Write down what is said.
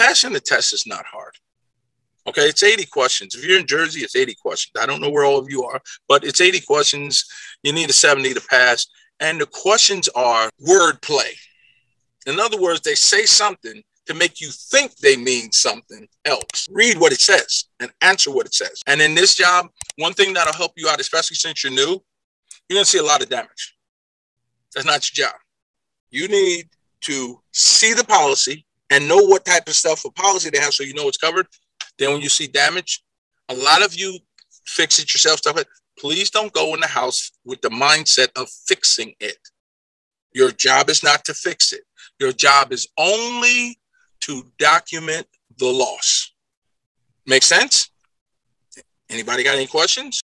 Passing the test is not hard. Okay, it's 80 questions. If you're in Jersey, it's 80 questions. I don't know where all of you are, but it's 80 questions. You need a 70 to pass. And the questions are wordplay. In other words, they say something to make you think they mean something else. Read what it says and answer what it says. And in this job, one thing that'll help you out, especially since you're new, you're going to see a lot of damage. That's not your job. You need to see the policy and know what type of stuff for policy they have so you know it's covered. Then when you see damage, a lot of you fix it yourself stuff. Please don't go in the house with the mindset of fixing it. Your job is not to fix it. Your job is only to document the loss. Make sense? Anybody got any questions?